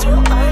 do I